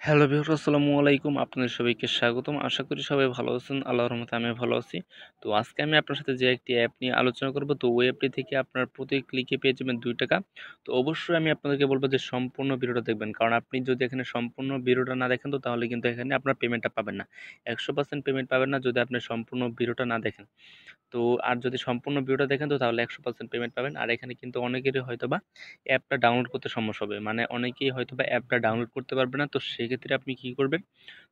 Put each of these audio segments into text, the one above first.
Hello viewer আসসালামু আলাইকুম। আপনাদের সবাইকে স্বাগতম। আশা করি সবাই ভালো আছেন। আল্লাহর রহমতে আমি ভালো আছি। তো আজকে আমি আপনার সাথে যে একটি অ্যাপ নিয়ে আলোচনা করব, তো ওই অ্যাপটি থেকে আপনার প্রতি ক্লিকে পেয়ে যাবেন দুই টাকা। তো অবশ্যই আমি আপনাদেরকে বলব যে সম্পূর্ণ ভিডিওটা দেখবেন। কারণ আপনি যদি এখানে সম্পূর্ণ ভিডিওটা না দেখেন, তো তাহলে কিন্তু এখানে আপনার পেমেন্টটা পাবেন না। একশো পার্সেন্ট পেমেন্ট পাবেন না যদি আপনি সম্পূর্ণ ভিডিওটা না দেখেন। তো আর যদি সম্পূর্ণ ভিডিওটা দেখেন, তো তাহলে একশো পার্সেন্ট পেমেন্ট পাবেন। আর এখানে কিন্তু অনেকেরই হয়তো বা অ্যাপটা ডাউনলোড করতে সমস্যা হবে। মানে অনেকেই হয়তো বা অ্যাপটা ডাউনলোড করতে পারবে না। তো সেক্ষেত্রে আপনি কি করবেন?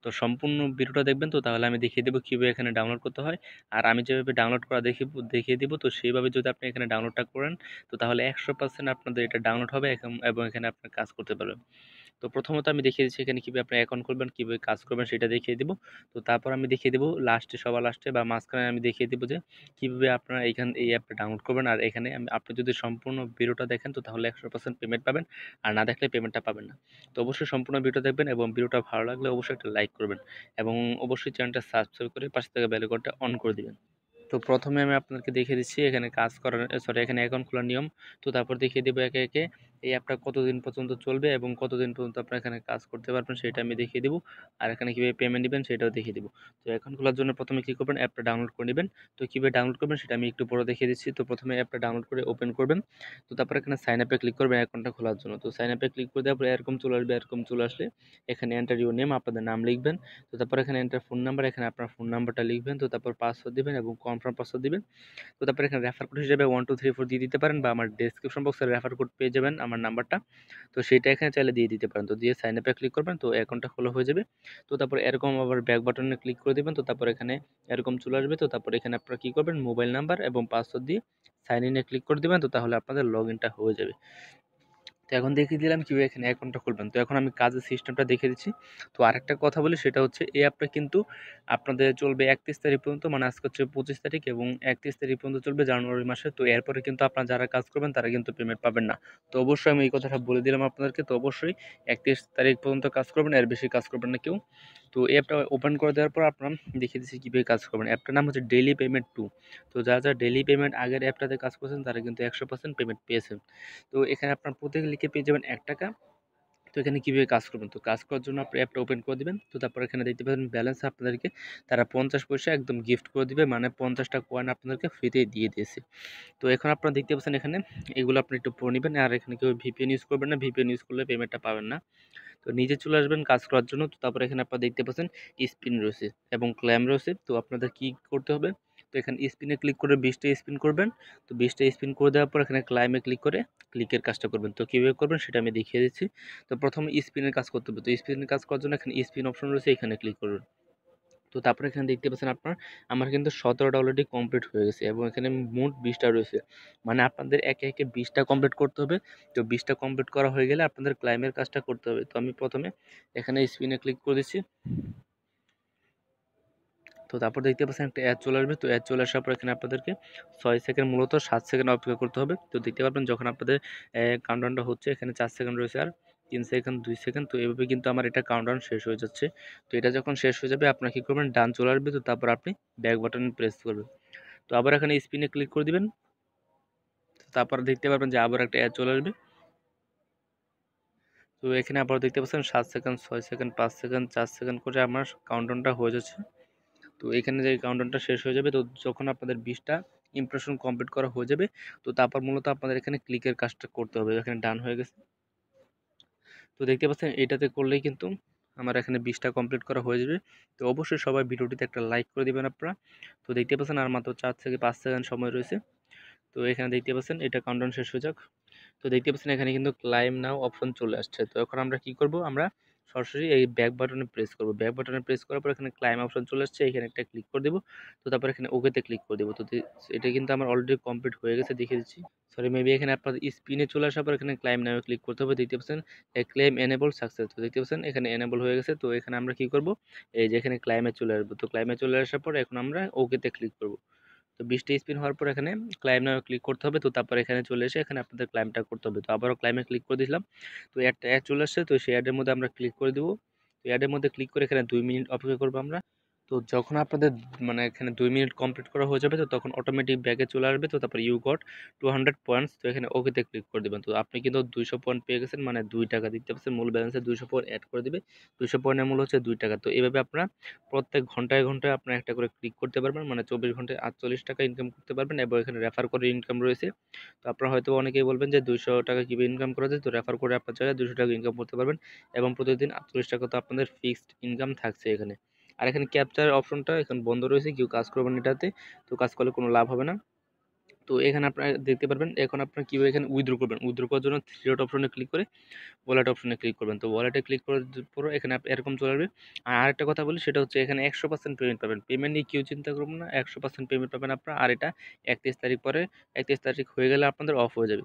তো সম্পূর্ণ ভিডিওটা দেখবেন তো, তাহলে আমি দেখিয়ে দেবো কীভাবে এখানে ডাউনলোড করতে হয়। আর আমি যেভাবে ডাউনলোড করা দেখিয়ে দেখিয়ে দেবো, তো সেইভাবে যদি আপনি এখানে ডাউনলোডটা করেন, তো তাহলে একশো পার্সেন্ট আপনাদের এটা ডাউনলোড হবে এবং এখানে আপনার কাজ করতে পারবেন। তো প্রথমত আমি দেখিয়ে দিচ্ছি এখানে কীভাবে আপনি অ্যাকাউন্ট করবেন কীভাবে কাজ করবেন সেটা দেখিয়ে দেবো। তো তারপর আমি দেখিয়ে দেবো লাস্টে সবার লাস্টে বা মাঝখানে আমি দেখিয়ে দেবো যে কীভাবে আপনারা এইখান এই অ্যাপটা ডাউনলোড করবেন। আর এখানে আমি, আপনি যদি সম্পূর্ণ ভিডিওটা দেখেন তো তাহলে একশো পার্সেন্ট পেমেন্ট পাবেন, আর না দেখলে পেমেন্টটা পাবেন না। তো অবশ্যই সম্পূর্ণ ভিডিও দেখবেন এবং ভিডিওটা ভালো লাগলে অবশ্যই একটা লাইক করবেন এবং অবশ্যই চ্যানেলটা সাবস্ক্রাইব করে পাশে থেকে বেলকনটা অন করে দেবেন। তো প্রথমে আমি আপনাদেরকে দেখিয়ে দিচ্ছি, এখানে কাজ করার সরি এখানে অ্যাকাউন্ট খোলার নিয়ম। তো তারপর দেখিয়ে দেবো একে একে এই অ্যাপটা কতদিন পর্যন্ত চলবে এবং কতদিন পর্যন্ত আপনারা এখানে কাজ করতে পারবেন সেটা আমি দেখিয়ে দেবো। আর এখানে কীভাবে পেমেন্ট নেবেন সেটাও দেখিয়ে দেবো। তো অ্যাকাউন্ট খোলার জন্য প্রথমে কী করবেন? অ্যাপটা ডাউনলোড করে নেবেন। তো কীভাবে ডাউনলোড করবেন সেটা আমি একটু পরে দেখিয়ে দিচ্ছি। তো প্রথমে অ্যাপটা ডাউনলোড করে ওপেন করবেন। তো তারপর এখানে সাইন আপে ক্লিক করবেন অ্যাকাউন্টটা খোলার জন্য। তো সাইন আপে ক্লিক করে দেওয়ার পরে এরকম চলে আসবে, এরকম চলে আসলে এখানে এন্টার ইউর নেম আপনাদের নাম লিখবেন। তো তারপর এখানে এন্টার ফোন নাম্বার এখানে আপনার ফোন নাম্বারটা লিখবেন। তো তারপর পাসওয়ার্ড দেবেন এবং কনফার্ম পাসওয়ার্ড দিবেন। তো তারপর এখানে রেফার কোড হিসেবে ওয়ান টু থ্রি ফোর দিয়ে দিতে পারেন বা আমার ডিসক্রিপশন বক্সে রেফার কোড পেয়ে যাবেন আমার নাম্বারটা তো সেটা এখানে চাইলে দিয়ে দিতে পারেন। তো দিয়ে সাইন আপে ক্লিক করবেন, তো অ্যাকাউন্টটা খোলা হয়ে যাবে। তো তারপর এরকম আবার ব্যাক বাটনে ক্লিক করে দেবেন, তো তারপর এখানে এরকম চলে আসবে। তো তারপর এখানে আপনারা কী করবেন? মোবাইল নাম্বার এবং পাসওয়ার্ড দিয়ে সাইন ইনে ক্লিক করে দেবেন, তো তাহলে আপনাদের লগ ইনটা হয়ে যাবে। তো এখন দেখিয়ে দিলাম কীভাবে এখানে অ্যাকাউন্টটা খুলবেন। তো এখন আমি কাজের সিস্টেমটা দেখে দিচ্ছি। তো আরেকটা কথা বলি, সেটা হচ্ছে এই অ্যাপটা কিন্তু আপনাদের চলবে একত্রিশ তারিখ পর্যন্ত মানে আজকে হচ্ছে পঁচিশ তারিখ এবং একত্রিশ তারিখ পর্যন্ত চলবে জানুয়ারি মাসে। তো এরপরে কিন্তু আপনারা যারা কাজ করবেন, তারা কিন্তু পেমেন্ট পাবেন না। তো অবশ্যই আমি এই কথাটা বলে দিলাম আপনাদেরকে। তো অবশ্যই একত্রিশ তারিখ পর্যন্ত কাজ করবেন, এর বেশি কাজ করবেন না কেউ। তো অ্যাপটা ওপেন করে দেওয়ার পর আপনার দেখিয়ে দিচ্ছি কীভাবে কাজ করবেন। অ্যাপটার নাম হচ্ছে ডেলি পেমেন্ট টু তো যারা যারা ডেলি পেমেন্ট আগের অ্যাপটাতে কাজ করছেন, তারা কিন্তু একশো পার্সেন্ট পেমেন্ট পেয়েছেন। তো এখানে আপনার প্রত্যেক লিখে পেয়ে যাবেন এক টাকা। তো এখানে কীভাবে কাজ করবেন? তো কাজ করার জন্য আপনি অ্যাপটা ওপেন করে দেবেন। তো তারপর এখানে দেখতে পাবেন ব্যালেন্স আপনাদেরকে, তারা পঞ্চাশ পয়সা একদম গিফট করে দিবে। মানে পঞ্চাশটা কয়েন আপনাদেরকে ফ্রিতে দিয়ে দিয়েছে। তো এখন আপনারা দেখতে পাচ্ছেন এখানে, এগুলো আপনি একটু পড়ে নেবেন। আর এখানে কেউ ভিপিএন ইউজ করবেন না। ভিপিএন ইউজ করলে পেমেন্টটা পাবেন না। তো নিজে চলে আসবেন কাজ করার জন্য। তো তারপর এখানে আপনারা দেখতে পাচ্ছেন স্পিন রয়েছে এবং ক্ল্যাম রয়েছে। তো আপনাদের কি করতে হবে? তো এখানে স্পিনে ক্লিক করে বিশটা স্পিন করবেন। তো বিশটা স্পিন করে দেওয়ার পর এখানে ক্লাইমে ক্লিক করে ক্লিকের কাজটা করবেন। তো কীভাবে করবেন সেটা আমি দেখিয়ে দিচ্ছি। তো প্রথমে স্পিনের কাজ করতে হবে। তো স্পিনের কাজ করার জন্য এখানে স্পিন অপশন রয়েছে, এখানে ক্লিক করবেন তো তারপরে এখানে দেখতে পাচ্ছেন আপনার, আমার কিন্তু সতেরোটা অলরেডি কমপ্লিট হয়ে গেছে এবং এখানে মোট বিশটা রয়েছে। মানে আপনাদের একে একে বিশটা কমপ্লিট করতে হবে। তো বিশটা কমপ্লিট করা হয়ে গেলে আপনাদের ক্লাইমের কাজটা করতে হবে। তো আমি প্রথমে এখানে স্পিনে ক্লিক করে দিচ্ছি। তো তারপর দেখতে পাচ্ছেন একটা অ্যাড চলে আসবে। তো অ্যাড চলে আসার পর এখানে আপনাদেরকে ছয় সেকেন্ড মূলত সাত সেকেন্ড অপেক্ষা করতে হবে। তো দেখতে পারবেন যখন আপনাদের কাউন্টডাউনটা হচ্ছে, এখানে চার সেকেন্ড রয়েছে। আর তিন সেকেন্ড, দুই সেকেন্ড, তো এভাবে কিন্তু আমার এটা কাউন্টডাউন শেষ হয়ে যাচ্ছে। তো এটা যখন শেষ হয়ে যাবে, আপনার কী করবেন? ডান চলে আসবে, তো তারপর আপনি ব্যাক বাটন প্রেস করবেন। তো আবার এখানে স্পিনে ক্লিক করে দিবেন। তারপর দেখতে পারবেন যে আবার একটা অ্যাড চলে আসবে। তো এখানে আবার দেখতে পাচ্ছেন সাত সেকেন্ড, ছয় সেকেন্ড, পাঁচ সেকেন্ড, চার সেকেন্ড করে আমার কাউন্টডাউনটা হয়ে যাচ্ছে। তো এখানে যে কাউন্টারটা শেষ হয়ে যাবে, তো যখন আপনাদের বিশটা ইমপ্রেশন কমপ্লিট করা হয়ে যাবে, তো তারপর মূলত আপনাদের এখানে ক্লিকের কাজটা করতে হবে। এখানে ডান হয়ে গেছে। তো দেখতে পাচ্ছেন এটাতে করলেই কিন্তু আমার এখানে বিশটা কমপ্লিট করা হয়ে যাবে। তো অবশ্যই সবাই ভিডিওটিতে একটা লাইক করে দেবেন আপনারা। তো দেখতে পাচ্ছেন আর মাত্র চার থেকে পাঁচ সেকেন্ড সময় রয়েছে। তো এখানে দেখতে পাচ্ছেন এটা কাউন্টডাউন শেষ হয়ে যাক। তো দেখতে পাচ্ছেন এখানে কিন্তু ক্লাইম নাও অপশন চলে আসছে। তো এখন আমরা কি করব? আমরা সরাসরি এই ব্যাক বাটনে প্রেস করব। ব্যাক বাটনে প্রেস করার পর এখানে ক্লাইম অপশন চলে আসছে, এখানে একটা ক্লিক করে দেবো। তো তারপর এখানে ওকেতে ক্লিক করে দেবো। তো এটা কিন্তু আমার অলরেডি কমপ্লিট হয়ে গেছে দেখে দিচ্ছি। সরি মেবি এখানে আপনার স্পিনে চলে আসার পর এখানে ক্লাইম নামে ক্লিক করতে হবে। দেখতে পাচ্ছেন ক্লেম এনেবল সাকসেস তো দেখতে পাচ্ছেন, এখানে এনেবল হয়ে গেছে। তো এখানে আমরা কি করব? এই যে এখানে ক্লাইমে চলে আসব। তো ক্লাইমে চলে আসার পর এখন আমরা ওকেতে ক্লিক করব। তো বিশটা স্পিন হওয়ার পর এখানে ক্লাইম নামে ক্লিক করতে হবে। তো তারপর এখানে চলে এসে এখানে আপনাদের ক্লাইমটা করতে হবে। তো আবারও ক্লাইমে ক্লিক করে দিলাম। তো অ্যাডটা অ্যাড চলে আসছে। তো সেই অ্যাডের মধ্যে আমরা ক্লিক করে দেবো। তো অ্যাডের মধ্যে ক্লিক করে এখানে দুই মিনিট অপেক্ষা করব আমরা। তো যখন আপনাদের মানে এখানে দুই মিনিট কমপ্লিট করা হয়ে যাবে, তো তখন অটোমেটিক ব্যাগে চলে আসবে। তো তারপর you got two hundred points তো এখানে ওকেতে ক্লিক করে দেবেন। তো আপনি কিন্তু দুইশো পয়েন্ট পেয়ে গেছেন মানে দুই টাকা দিতে পারছেন, মূল ব্যালেন্সে দুইশো পয়েন্ট অ্যাড করে দেবে। দুইশো পয়েন্টের মূল হচ্ছে দুই টাকা। তো এইভাবে আপনারা প্রত্যেক ঘন্টায় ঘন্টায় আপনার একটা করে ক্লিক করতে পারবেন মানে চব্বিশ ঘন্টায় আটচল্লিশ টাকা ইনকাম করতে পারবেন এবং এখানে রেফার করে ইনকাম রয়েছে। তো আপনারা হয়তো অনেকেই বলবেন যে দুইশো টাকা কীভাবে ইনকাম করা যায়? তো রেফার করে আপনার চাইলে দুশো টাকা ইনকাম করতে পারবেন এবং প্রতিদিন আটচল্লিশ টাকা তো আপনাদের ফিক্সড ইনকাম থাকছে এখানে। আর এখানে ক্যাপচার অপশনটা এখন বন্ধ রয়েছে, কেউ কাজ করবেন এটাতে, তো কাজ করলে কোনো লাভ হবে না। তো এখানে আপনারা দেখতে পারবেন, এখন আপনারা কীভাবে এখানে উইথড্র করবেন? উইথড্র করার জন্য থ্রি ডট অপশনে ক্লিক করে ওয়ালেট অপশনে ক্লিক করবেন। তো ওয়ালেটে ক্লিক করার পরে এখানে এরকম চলে আসবে। আর আরেকটা কথা বলি, সেটা হচ্ছে এখানে একশো পার্সেন্ট পেমেন্ট পাবেন। পেমেন্ট নিয়ে কেউ চিন্তা করবেন না, একশো পার্সেন্ট পেমেন্ট পাবেন আপনারা। আর এটা একত্রিশ তারিখ পরে, একত্রিশ তারিখ হয়ে গেলে আপনাদের অফ হয়ে যাবে।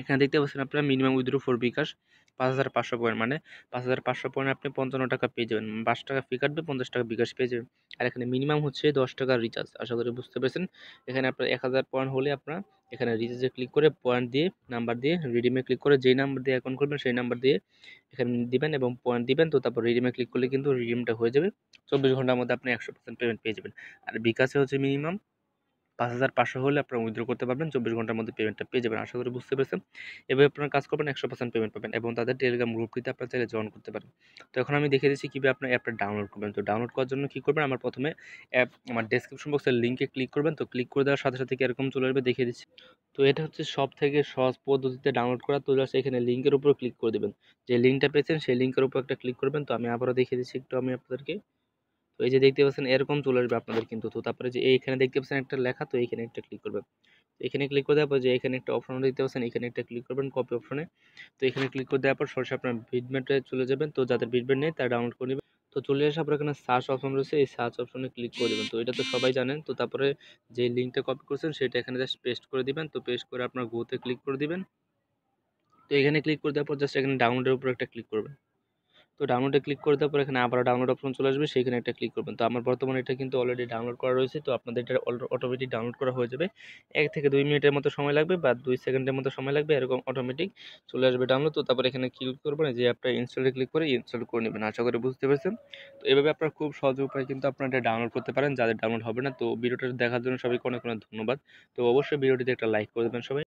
এখানে দেখতে পাচ্ছেন আপনারা মিনিমাম উইথড্র ফর বিকাশ। পাঁচ হাজার পাঁচশো পয়েন্ট মানে পাঁচ হাজার পাঁচশো পয়েন্ট আপনি পঞ্চান্ন টাকা পেয়ে যাবেন পাঁচ টাকা ফি কাটবে, পঞ্চাশ টাকা বিকাশ পেয়ে যাবেন। আর এখানে মিনিমাম হচ্ছে দশ টাকার রিচার্জ আশা করি বুঝতে পেরেছেন। এখানে আপনার এক হাজার পয়েন্ট হলে আপনার এখানে রিচার্জে ক্লিক করে পয়েন্ট দিয়ে নাম্বার দিয়ে রিডিমে ক্লিক করে যেই নাম্বার দিয়ে অ্যাকাউন্ট করবেন সেই নাম্বার দিয়ে এখানে দিবেন এবং পয়েন্ট দিবেন। তো তারপর রিডিমে ক্লিক করলে কিন্তু রিডিমটা হয়ে যাবে। চব্বিশ ঘণ্টার মধ্যে আপনি একশো পার্সেন্ট পেমেন্ট পেয়ে যাবেন। আর বিকাশে হচ্ছে মিনিমাম পাঁচ হাজার পাঁচশো হলে আপনারা উইথড্র করতে পারবেন। চব্বিশ ঘণ্টার মধ্যে পেমেন্টটা পেয়ে যাবেন। আশা করি বুঝতে পেরেছেন। এভাবে আপনারা কাজ করবেন, একশো পার্সেন্ট পেমেন্ট পাবেন এবং তাদের টেলিগ্রাম গ্রুপটিতে আপনারা চাইলে জয়েন করতে পারেন। তো এখন আমি দেখে দিচ্ছি কীভাবে আপনার অ্যাপটা ডাউনলোড করবেন। তো ডাউনলোড করার জন্য কী করবেন? আমার প্রথমে অ্যাপ আমার ডেসক্রিপশন বক্সের লিঙ্কে ক্লিক করবেন। তো ক্লিক করে দেওয়ার সাথে সাথে এরকম চলে আসবে দেখিয়ে দিচ্ছি। তো এটা হচ্ছে সব থেকে সহজ পদ্ধতিতে ডাউনলোড করা। তো জাস্ট এখানে লিঙ্কের উপর ক্লিক করে দেবেন। যে লিঙ্কটা পেয়েছেন সেই লিঙ্কের উপর একটা ক্লিক করবেন। তো আমি আবারও দেখিয়ে দিচ্ছি একটু আমি আপনাদেরকে। এই যে দেখতে পাচ্ছেন, এরকম চলে আসবে আপনাদের কিন্তু। তো তারপরে যে এইখানে দেখতে পাচ্ছেন একটা লেখা, তো এইখানে একটা ক্লিক করবেন। এখানে ক্লিক করে দেওয়ার পর যে এখানে একটা অপশন দেখতে পাচ্ছেন এখানে একটা ক্লিক করবেন কপি অপশনে তো এখানে ক্লিক করে দেওয়ার পর সরাসরি আপনার বিটমেটে চলে যাবেন। তো যাদের বিটমেট নেই, তারা ডাউনলোড করে নেবেন। তো চলে আসার পর এখানে সার্চ অপশন রয়েছে, এই সার্চ অপশনে ক্লিক করে দেবেন। তো এটা তো সবাই জানেন। তো তারপরে যে লিঙ্কটা কপি করছেন, সেটা এখানে জাস্ট পেস্ট করে দিবেন। তো পেস্ট করে আপনার গোতে ক্লিক করে দিবেন। তো এখানে ক্লিক করে দেওয়ার পর জাস্ট এখানে ডাউনলোডের উপর একটা ক্লিক করবেন। তো ডাউনলোডে ক্লিক করে দেওয়ার পর এখানে আবার ডাউনলোড অপশন চলে আসবে সেখানে একটা ক্লিক করবেন। তো আমার বর্তমানে এটা কিন্তু অলরেডি ডাউনলোড করা রয়েছে, তো আপনাদের এটা অটোমেটিক ডাউনলোড করা হয়ে যাবে। এক থেকে দুই মিনিটের মতো সময় লাগবে বা দুই সেকেন্ডের মতো সময় লাগবে, এরকম অটোমেটিক চলে আসবে ডাউনলোড তো তারপর এখানে ক্লিক করবেন যে অ্যাপটা ইনস্টলে ক্লিক করে ইনস্টল করে নেবেন, আশা করে বুঝতে পেরেছেন। তো এভাবে আপনার খুব সহজ উপায় কিন্তু আপনারা এটা ডাউনলোড করতে পারেন, যাদের ডাউনলোড হবে না। তো ভিডিওটা দেখার জন্য সবাইকে অনেক অনেক ধন্যবাদ। তো অবশ্যই ভিডিওটিতে একটা লাইক করে দেবেন সবাই।